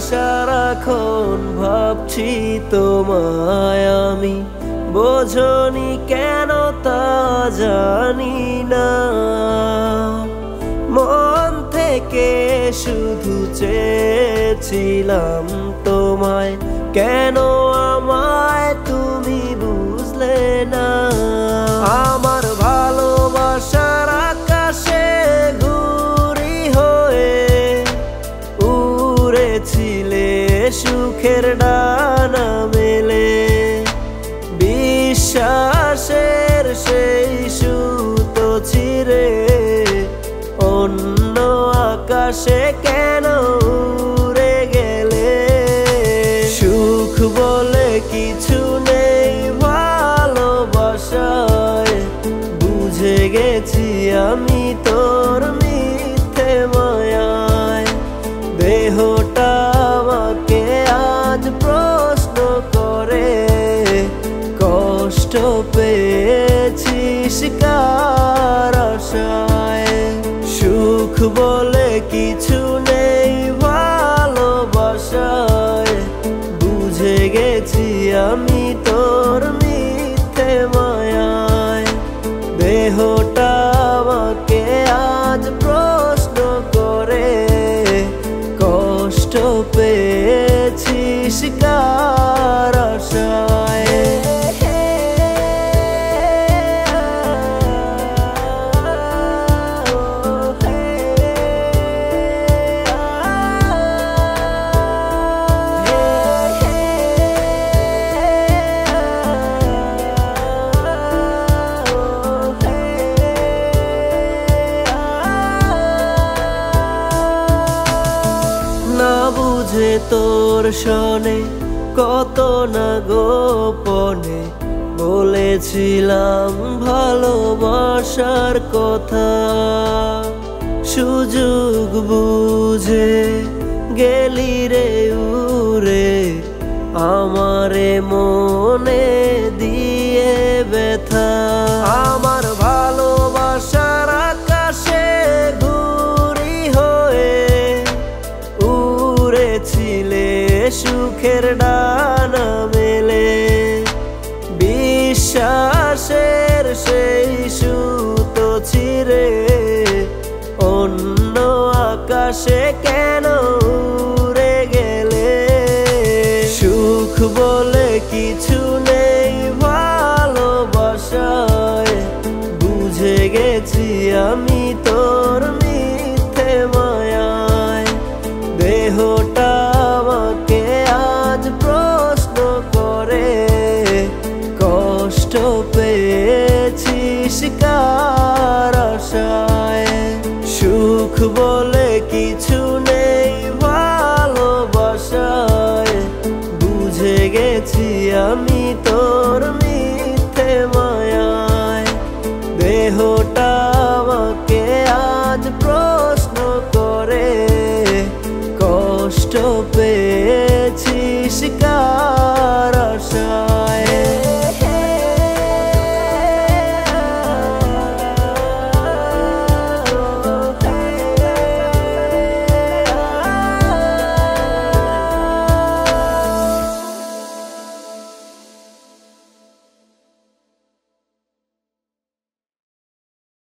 সারাক্ষণ ভাবছি তোমায় আমি। বোঝনি কেন তা জানি না। মন থেকে শুধু চেয়েছিলাম তোমায়। কেন অন্য আকাশে কেন উড়ে গেলে? সুখ বলে কিছু নেই ভালোবাসায়। বুঝে গেছি আমি তোর মিথ্যে মায়ায়। দেহটা আমাকে আজ প্রশ্ন করে। কষ্ট পেয়েছিস কার আশায়? সুখ বলে কিছু বুঝে তোর শোনে কত না গোপনে বলেছিলাম ভালোবাসার কথা। সুযোগ বুঝে গেলি রে উরে আমারে মনে দিয়ে ব্যথা। উড়েছিলে সুখের ডানা মেলে। বিশ্বাসের সেই সুতো ছিঁড়ে অন্য আকাশে কেন উড়ে গেলে? সুখ বলে কিছু নেই ভালোবাসায়, বুঝে গেছি আমি তোমার আশায় সুখ বলে কিছু নেই, ভালোবাসায়। বুঝে গেছি আমি তোর মিথ্যে মায়ায়। দেহটা আমাকে আজ প্রশ্ন করে। কষ্ট পেয়েছি